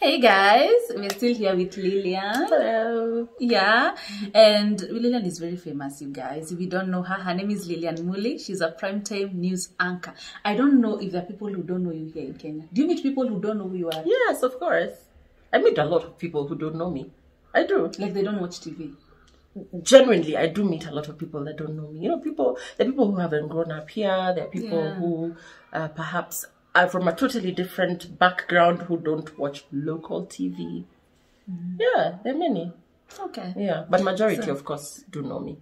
Hey guys, we're still here with Lillian. Hello. Yeah, and Lillian is very famous, you guys. If you don't know her, her name is Lillian Muli. She's a primetime news anchor. I don't know if there are people who don't know you here in Kenya. Do you meet people who don't know who you are? Yes, of course. I meet a lot of people who don't know me. I do. Like they don't watch TV. Genuinely, I do meet a lot of people that don't know me. You know, people, there are people who haven't grown up here. There are people Yeah. who uh, perhaps are from a totally different background who don't watch local TV. Mm-hmm. Yeah, there are many. Okay. Yeah, but majority, So- of course, do know me.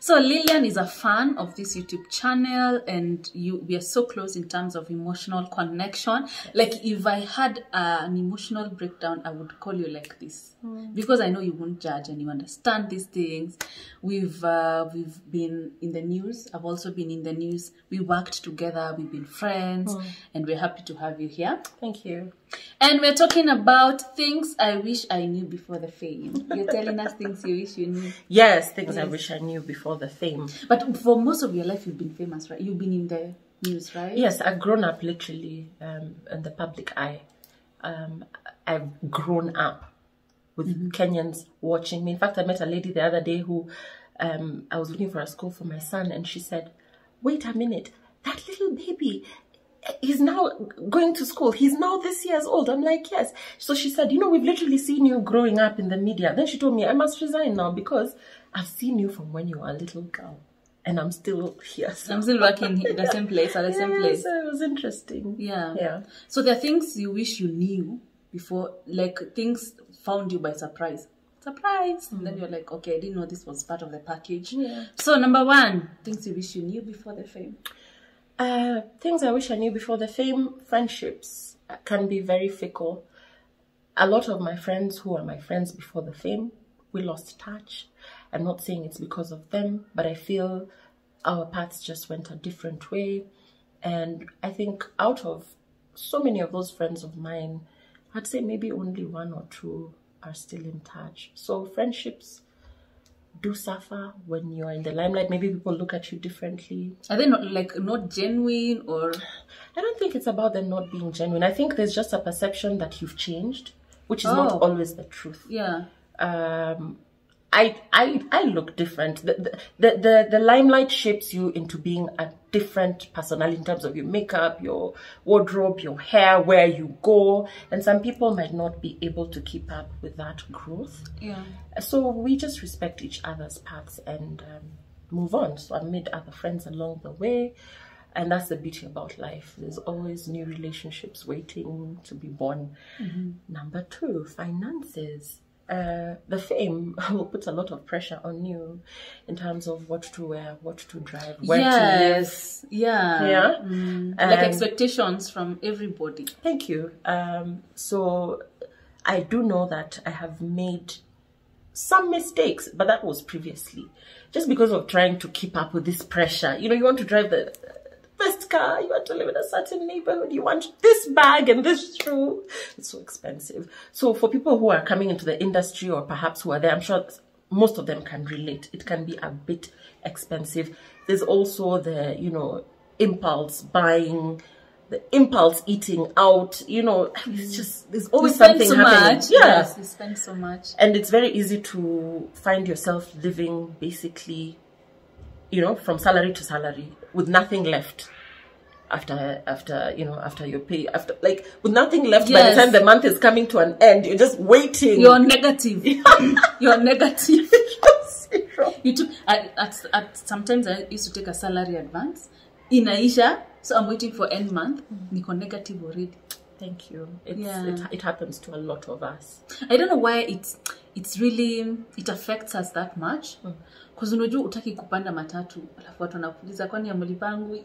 So Lillian is a fan of this YouTube channel, and you we are so close in terms of emotional connection. Like if I had uh, an emotional breakdown, I would call you like this because I know you won't judge and you understand these things. We've uh, we've been in the news. I've also been in the news. We worked together. We've been friends, and we're happy to have you here. Thank you. And we're talking about things I wish I knew before the fame. You're telling us things you wish you knew. Yes, things I wish I knew before the fame. But for most of your life, you've been famous, right? You've been in the news, right? Yes, I've grown up literally um, in the public eye. Um, I've grown up with Kenyans watching me. In fact, I met a lady the other day who um, I was looking for a school for my son, and she said, "Wait a minute, that little baby." He's now going to school. He's now this years old. I'm like, yes. So she said, you know, we've literally seen you growing up in the media. Then she told me, I must resign now because I've seen you from when you were a little girl. And I'm still here. So I'm still working in the same place, at the same yeah, place. so it was interesting. Yeah. Yeah. So there are things you wish you knew before, like things found you by surprise. Surprise! And then you're like, okay, I didn't know this was part of the package. Yeah. So number one, things you wish you knew before the fame. Uh, things I wish I knew before the fame, friendships can be very fickle. A lot of my friends who are my friends before the fame, we lost touch. I'm not saying it's because of them, but I feel our paths just went a different way. And I think out of so many of those friends of mine, I'd say maybe only one or two are still in touch. So friendships do suffer when you're in the limelight. Maybe people look at you differently. Are they not like not genuine or I don't think it's about them not being genuine. I think there's just a perception that you've changed, which is not Oh. always the truth. yeah? Um, I I I look different. The, the the the limelight shapes you into being a different personality in terms of your makeup, your wardrobe, your hair, where you go, and some people might not be able to keep up with that growth. Yeah. So we just respect each other's paths and um, move on. So I made other friends along the way. And that's the beauty about life. There's always new relationships waiting to be born. Number two, finances. Uh, the fame will put a lot of pressure on you in terms of what to wear, what to drive, where to live. yes. Yeah. Yeah. Mm. like Um, expectations from everybody. Thank you. Um, so I do know that I have made some mistakes, but that was previously just because of trying to keep up with this pressure. You know, you want to drive the car, you want to live in a certain neighborhood, you want this bag and this shoe. It's so expensive. So for people who are coming into the industry or perhaps who are there, I'm sure most of them can relate. It can be a bit expensive. There's also the, you know, impulse buying, the impulse eating out, you know, it's mm. just, there's always something so happening. much. Yeah. Yes, we spend so much. And it's very easy to find yourself living basically, you know, from salary to salary with nothing left after after you know after your pay after like with nothing left by the time the month is coming to an end you're just waiting You're negative. You're negative. You took at, at, at sometimes I used to take a salary advance. Inaisha, so I'm waiting for end month. Mm. Niko negative already. thank you it's, Yeah. it, it happens to a lot of us I don't know why it's it's really it affects us that much. Mm. Cause unajua utaki kupanda matatu alafu watu wanakuuliza kwani amlipangu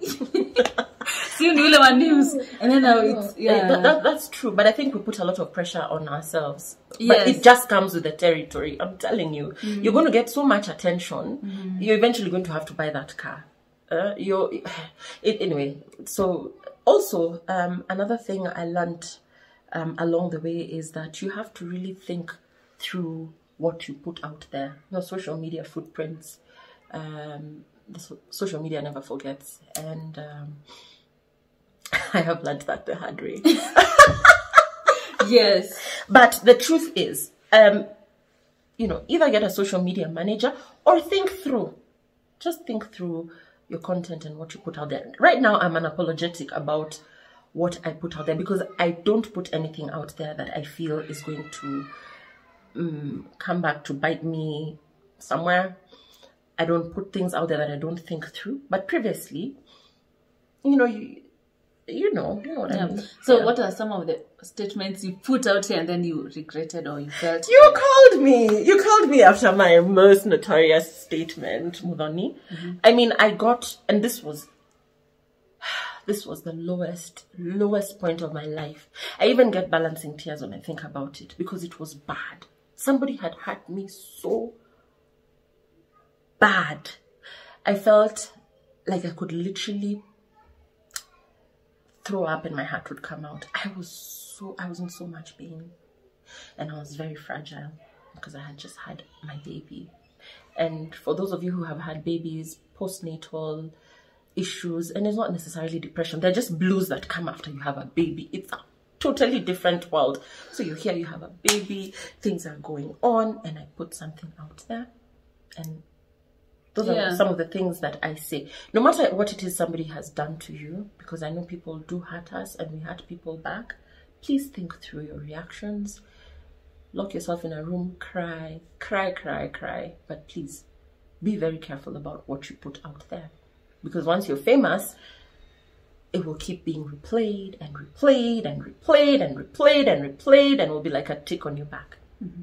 si ni ule wa news and then now it's Yeah, that, that, that's true, but I think we put a lot of pressure on ourselves. But Yes. it just comes with the territory. I'm telling you, you're going to get so much attention. You're eventually going to have to buy that car. Uh, you're it, anyway. So also um, another thing I learned um, along the way is that you have to really think through what you put out there. Your social media footprints. Um, the so- social media never forgets, and um, I have learned that the hard way. yes. But the truth is, um, you know, either get a social media manager or think through. Just think through your content and what you put out there. Right now, I'm unapologetic about what I put out there because I don't put anything out there that I feel is going to um, come back to bite me somewhere. I don't put things out there that I don't think through. But previously, you know, you, you know, you know what I mean. So, Yeah. what are some of the statements you put out here and then you regretted or you felt? You called me. You called me after my most notorious statement, Muthoni. Mm-hmm. I mean, I got, and this was, this was the lowest, lowest point of my life. I even get balancing tears when I think about it because it was bad. Somebody had hurt me so bad. I felt like I could literally throw up and my heart would come out. I was so, I was in so much pain and I was very fragile because I had just had my baby. And for those of you who have had babies, postnatal issues, and it's not necessarily depression, they're just blues that come after you have a baby. It's a totally different world. So you hear you have a baby, things are going on, and I put something out there, and those Yeah. are some of the things that I say. No matter what it is somebody has done to you, because I know people do hurt us and we hurt people back, please think through your reactions. Lock yourself in a room, cry, cry, cry, cry. But please be very careful about what you put out there. Because once you're famous, it will keep being replayed and replayed and replayed and replayed and replayed and will be like a tick on your back. Mm-hmm.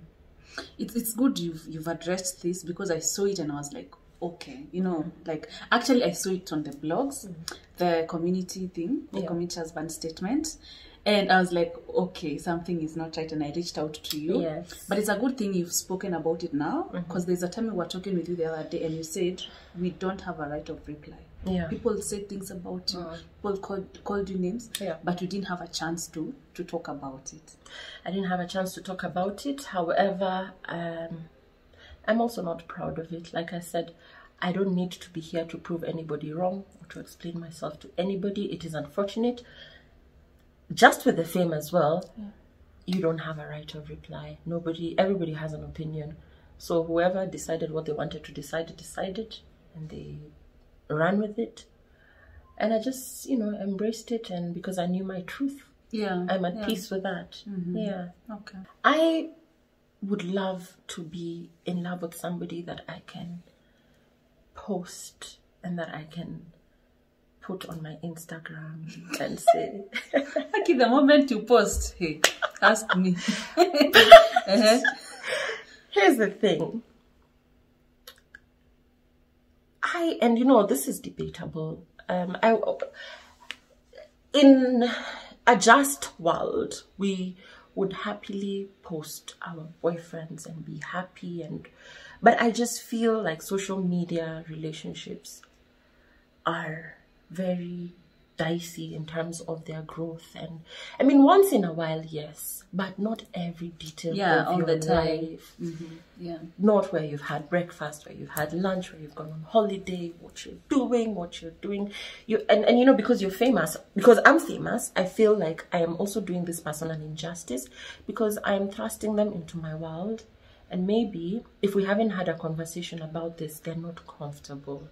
it's it's good you've you've addressed this because I saw it and I was like, okay, you know, like actually I saw it on the blogs, mm. the community thing, the Yeah. community husband statement. And I was like, okay, something is not right, and I reached out to you. Yes. But it's a good thing you've spoken about it now, mm-hmm. because there's a time we were talking with you the other day, and you said we don't have a right of reply. Yeah. People said things about you. Uh-huh. People called called you names, Yeah. but you didn't have a chance to to talk about it. I didn't have a chance to talk about it. However, um, I'm also not proud of it. Like I said, I don't need to be here to prove anybody wrong or to explain myself to anybody. It is unfortunate. Just with the fame as well, you don't have a right of reply. Nobody, everybody has an opinion. So whoever decided what they wanted to decide, decided, and they ran with it. And I just, you know, embraced it, and because I knew my truth, Yeah, I'm at yeah. peace with that. Mm-hmm. Yeah. Okay. I would love to be in love with somebody that I can post and that I can put on my Instagram and say, Aki, the moment you post, hey, ask me. uh-huh. here's the thing. I, and you know, this is debatable. Um, I, in a just world, we would happily post our boyfriends and be happy and but I just feel like social media relationships are very dicey in terms of their growth and I mean once in a while yes but not every detail Yeah, of all the time. life Yeah. not where you've had breakfast, where you've had lunch, where you've gone on holiday, what you're doing, what you're doing. You and, and you know, because you're famous, because I'm famous, I feel like I am also doing this person an injustice because I'm thrusting them into my world. And maybe if we haven't had a conversation about this, they're not comfortable.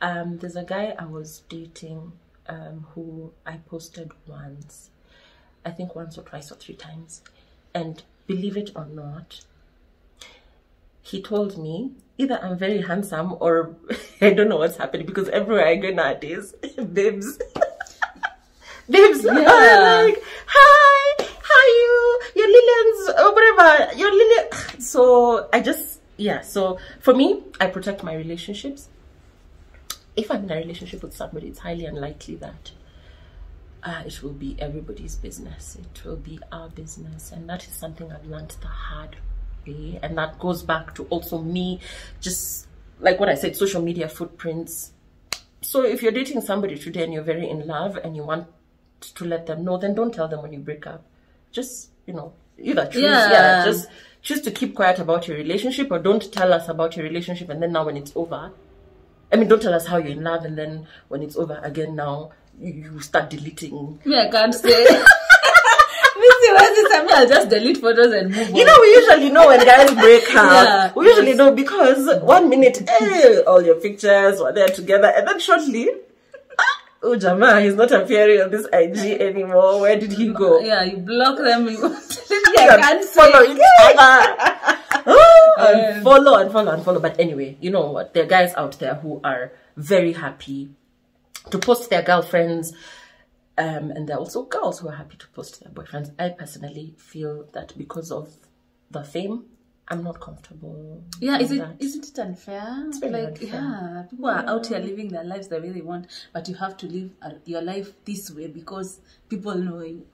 Um, there's a guy I was dating um, who I posted once, I think once or twice or three times. And believe it or not, he told me either I'm very handsome or I don't know what's happening because everywhere I go nowadays, babes, babes Yeah. like, hi, how you? Your Lillian's or whatever. Your Lillian. So I just yeah. So for me, I protect my relationships. If I'm in a relationship with somebody, it's highly unlikely that uh, it will be everybody's business. It will be our business. And that is something I've learned the hard way. And that goes back to also me, just like what I said, social media footprints. So if you're dating somebody today and you're very in love and you want to let them know, then don't tell them when you break up. Just, you know, either choose, Yeah. yeah, just choose to keep quiet about your relationship or don't tell us about your relationship and then now when it's over, I mean, don't tell us how you're in love and then when it's over again now, you, you start deleting Me, I can't say. Me, siwezi I I'll just delete photos and move on. You know, we usually know when guys break up. Yeah, we usually yes. know because one minute, eh, all your pictures were there together, and then shortly, ah, oh, Jama, he's not appearing on this IG anymore. Where did he go? yeah, you block them. You Yeah, I can't follow each other. Oh, unfollow, unfollow, unfollow. But anyway, you know what? There are guys out there who are very happy to post their girlfriends. Um, and there are also girls who are happy to post their boyfriends. I personally feel that because of the fame, I'm not comfortable. Yeah, is it that. isn't it unfair? very like, unfair. yeah, people are out here living their lives the way they want, but you have to live uh, your life this way because people know you.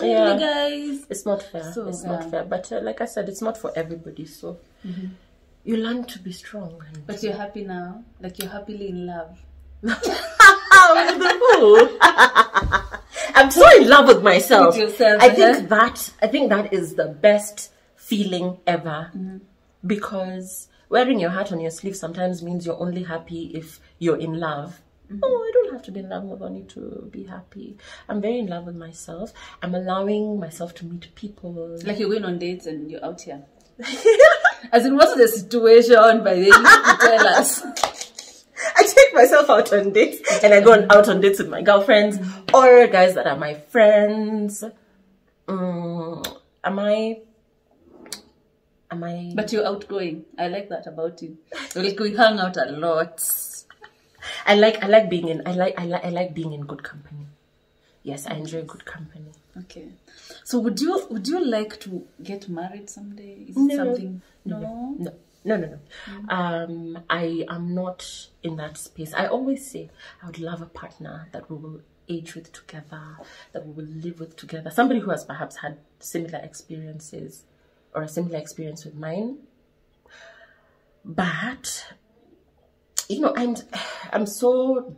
Yeah. Hey guys. It's not fair. So, it's yeah. Not fair. But uh, like I said, it's not for everybody. So Mm-hmm. you learn to be strong. And But you're happy now, like you're happily in love. with the fool. I'm so in love with myself. With yourself, I think that I think that is the best feeling ever mm-hmm. because wearing your heart on your sleeve sometimes means you're only happy if you're in love. Mm-hmm. Oh, I don't have to be in love with Bonnie to be happy. I'm very in love with myself. I'm allowing myself to meet people. Like you're going on dates and you're out here. As in, what's the situation? By then, you tell us. I take myself out on dates and I go on, out on dates with my girlfriends or guys that are my friends. Mm, am I? Am I? But you're outgoing. I like that about you. Like we hang out a lot. I like I like being in I like I like I like being in good company. Yes, I enjoy good company. Okay. So would you would you like to get married someday? Is it No. something? No. No, no, no, no. Um, I am not in that space. I always say I would love a partner that we will age with together, that we will live with together. Somebody who has perhaps had similar experiences or a similar experience with mine. But you know, I'm I'm so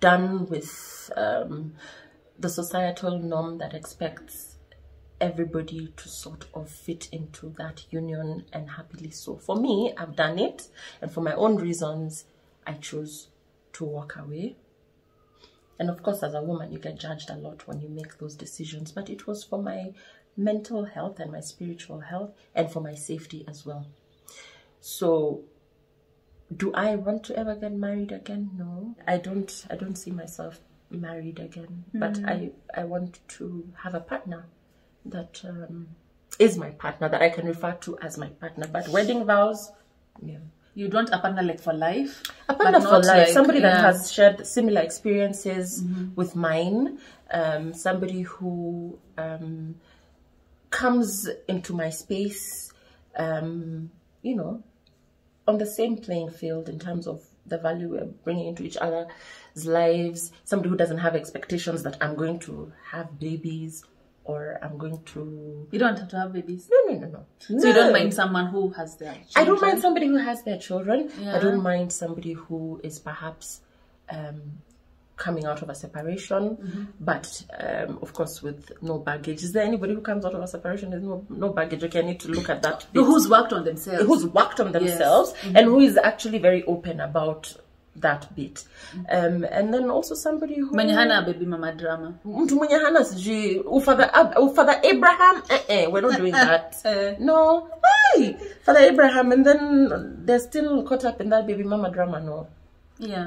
done with um, the societal norm that expects everybody to sort of fit into that union and happily so. For me, I've done it, and for my own reasons, I chose to walk away. And of course, as a woman, you get judged a lot when you make those decisions, but it was for my mental health and my spiritual health and for my safety as well. So, do I want to ever get married again? No. I don't I don't see myself married again, but hmm. I I want to have a partner that um, is my partner that I can refer to as my partner. But wedding vows, yeah. You want a partner like for life? A partner for life, like- somebody that has shared similar experiences with mine, um, somebody who um, comes into my space, um, you know, on the same playing field in terms of the value we're bringing into each other's lives. Somebody who doesn't have expectations that I'm going to have babies or I'm going to. You don't have to have babies. No, no, no, no. So you don't mind someone who has their children? I don't mind somebody who has their children. Yeah. I don't mind somebody who is perhaps um, coming out of a separation, Mm-hmm. but um, of course with no baggage. Is there anybody who comes out of a separation with no no baggage? Okay, I need to look at that. bit. Who's worked on themselves? who's worked on themselves Mm-hmm. and who is actually very open about that bit. Um, and then also somebody who Mwenye hana baby mama drama. mtu mwenye hana sijui Ab- ufather abraham eh, eh, we're not doing that Eh. no hey, father abraham and then they're still caught up in that baby mama drama no Yeah.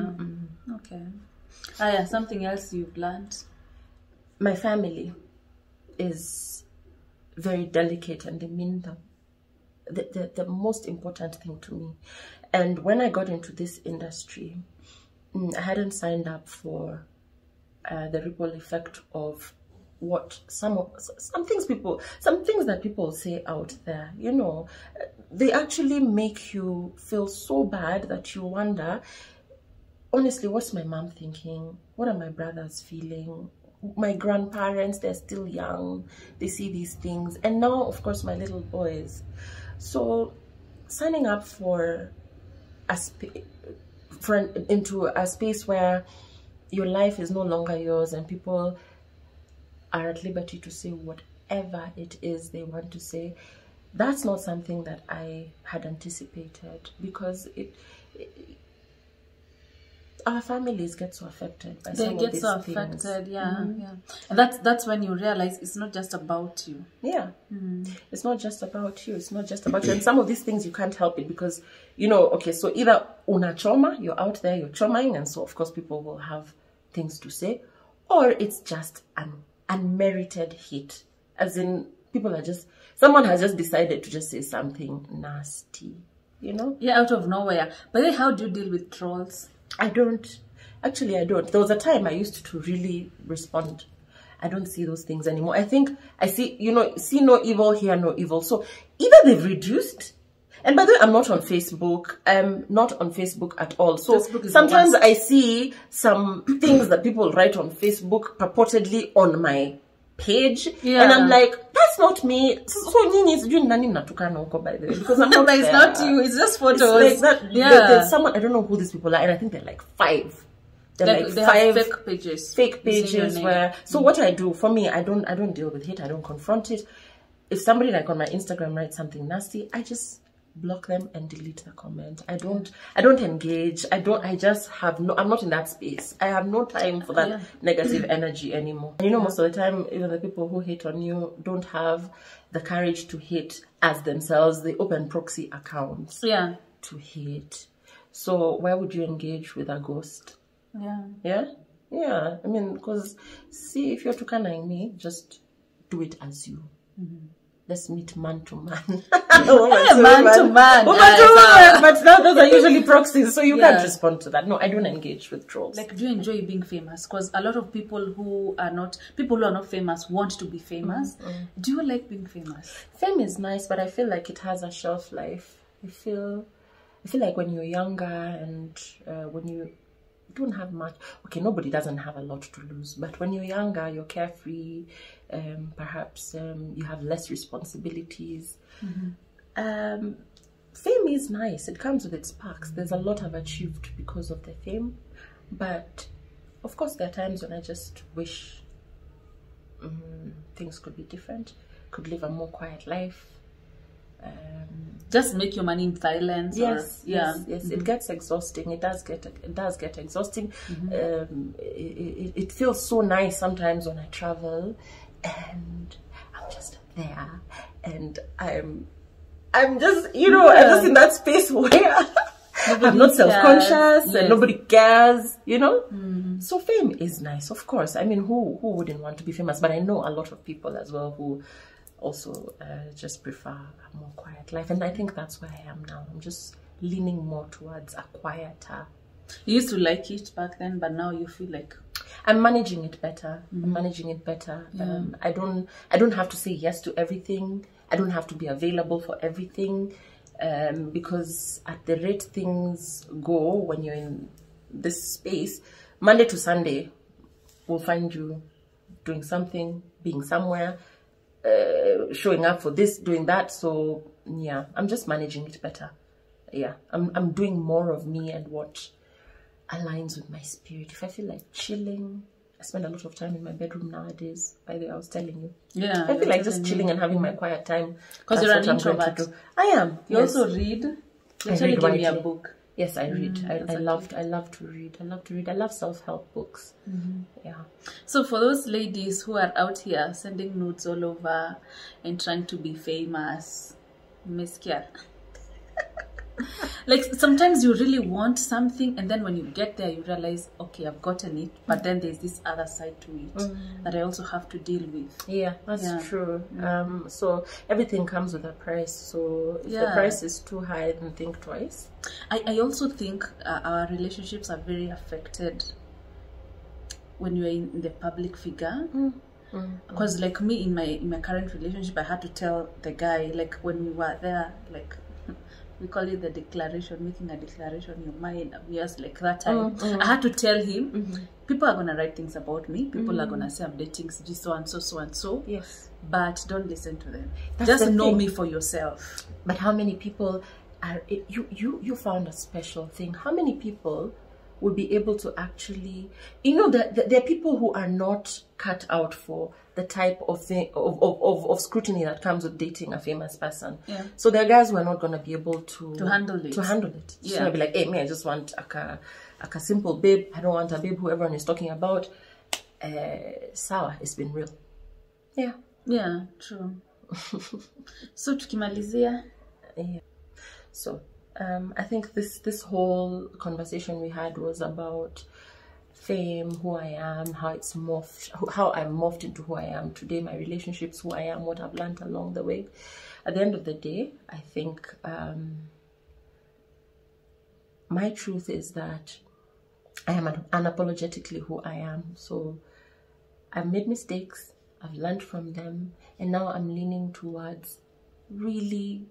Okay. Ah, yeah. Something else you've learned. my family is very delicate and they mean the, the, the, the most important thing to me. And when I got into this industry, mm, I hadn't signed up for uh, the ripple effect of what some of some things people some things that people say out there you know uh, they actually make you feel so bad that you wonder honestly, what's my mom thinking? What are my brothers feeling? My grandparents, they're still young. They see these things. And now, of course, my little boys. So, signing up for a for into a space where your life is no longer yours and people are at liberty to say whatever it is they want to say. That's not something that i had anticipated because it our families get so affected by they some of get so things. affected yeah mm-hmm. yeah and that's that's when you realize it's not just about you Yeah. Mm-hmm. It's not just about you. It's not just about you. And some of these things you can't help it because, you know, okay, so either una trauma you're out there, you're chomaing, and so of course people will have things to say, or it's just an unmerited hit. As in, people are just, someone has just decided to just say something nasty, you know? yeah out of nowhere but then how do you deal with trolls I don't. Actually, I don't. There was a time I used to really respond. I don't see those things anymore. I think I see, you know, see no evil, hear no evil. So either they've reduced, and by the way, I'm not on Facebook. I'm not on Facebook at all. So Facebook is the sometimes. I see some things that people write on Facebook purportedly on my page, Yeah. and I'm like, that's not me. So nyinyi sijui ni nani mnatukana huko by the way because I'm not it's not you it's just It's photos like that. yeah there- there's someone I don't know who these people are, and I think they're like five. They're like, like, they five fake pages fake pages where. So what I do for me, I don't I don't deal with hate. I don't confront it. If somebody like on my Instagram writes something nasty, I just block them and delete the comment. I don't I don't engage. I don't I just have no I'm not in that space. I have no time for that Yeah. negative energy anymore. And you know most of the time even the people who hate on you don't have the courage to hate as themselves. They open proxy accounts yeah to hate. So why would you engage with a ghost? yeah Yeah, yeah. I mean, because see, if you're tukaning me, just do it as you. Mm-hmm. Let's meet man to man. woman man to man, Woman guys, to woman. But now those are usually proxies, so you Yeah. can't respond to that. No, I don't engage with trolls. like do you enjoy being famous because a lot of people who are not people who are not famous want to be famous Mm-hmm. do you like being famous Fame is nice, but I feel like it has a shelf life. I feel, I feel like when you're younger and uh, when you don't have much. Okay, nobody doesn't have a lot to lose, but when you're younger, you're carefree. Um, perhaps um, you have less responsibilities. Um, fame is nice. It comes with its perks. There's a lot I've achieved because of the fame, but of course, there are times when I just wish um, things could be different. Could live a more quiet life. Um, just make your money in silence yes, or, yeah yes, yes. It mm-hmm. gets exhausting. It does get it does get exhausting. Mm-hmm. Um, it, it, feels so nice sometimes when I travel, and I'm just there, and I'm I'm just you know I'm just in that space where. I'm not self-conscious cares. and nobody cares, you know. Mm-hmm. So fame is nice, of course. I mean, who who wouldn't want to be famous? But I know a lot of people as well who also uh, just prefer a more quiet life, and I think that's where I am now. I'm just leaning more towards a quieter. you used to like it back then but now you feel like I'm managing it better. I'm managing it better. Um, I don't. I don't have to say yes to everything. I don't have to be available for everything, um, because at the rate things go when you're in this space, Monday to Sunday, will find you doing something, being somewhere, uh, showing up for this, doing that. So yeah, I'm just managing it better. Yeah, I'm I'm doing more of me and what aligns with my spirit. If I feel like chilling, I spend a lot of time in my bedroom nowadays. By the way, I was telling you. yeah I feel like just chilling and having my quiet time. Because you're an I'm going to introvert. I am. you yes. also read read gave me a book Yes, I read. Mm, I, I exactly. loved. I love to read. I love to read. I love self-help books. Mm-hmm. Yeah. So for those ladies who are out here sending notes all over and trying to be famous, Miss Kia. like sometimes you really want something and then when you get there you realize okay I've gotten it but then there's this other side to it that I also have to deal with. Yeah, that's Yeah. true. Um, so everything comes with a price. So if the price is too high, then think twice. I, I also think uh, our relationships are very affected when you're in, in the public figure because like me in my in my current relationship i had to tell the guy like when we were there like we call it the declaration making a declaration in your mind yes like that time mm-hmm. i had to tell him mm-hmm. people are gonna write things about me. People are mm-hmm. gonna say i'm dating so and so so and so. Yes. but don't listen to them. That's just the know thing. me for yourself. But how many people are you you you found a special thing? How many people would be able to actually you know that that there are people who are not cut out for the type of thing of, of, of, of scrutiny that comes with dating a famous person. Yeah. So there are guys who are not gonna be able to To handle it. To handle it. Yeah. gonna be like, hey me, I just want a like a simple babe. I don't want a babe who everyone is talking about. Uh, sawa, it's been real. Yeah. yeah true so tukimalizia Yeah. So um, I think this this whole conversation we had was about fame, who I am, how it's morphed, how I morphed into who I am today, my relationships, who I am, what I've learned along the way. At the end of the day, I think um, my truth is that I am unapologetically who I am. So I've made mistakes, I've learned from them, and now I'm leaning towards really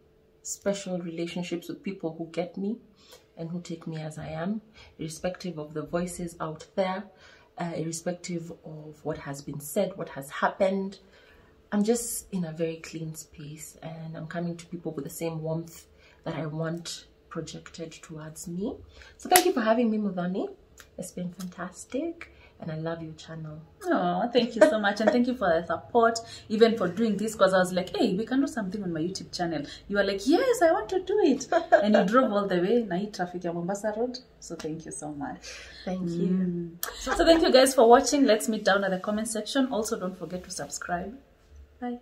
special relationships with people who get me and who take me as I am, irrespective of the voices out there, uh, irrespective of what has been said, what has happened. I'm just in a very clean space and I'm coming to people with the same warmth that I want projected towards me. So thank you for having me, Muthoni. It's been fantastic and I love your channel. Oh, thank you so much. And thank you for the support, even for doing this, because I was like, hey, we can do something on my YouTube channel. You were like, yes, I want to do it. and you drove all the way, na hii traffic ya Mombasa Road. So thank you so much. Thank you. Mm. So thank you guys for watching. Let's meet down at the comment section. Also, don't forget to subscribe. Bye.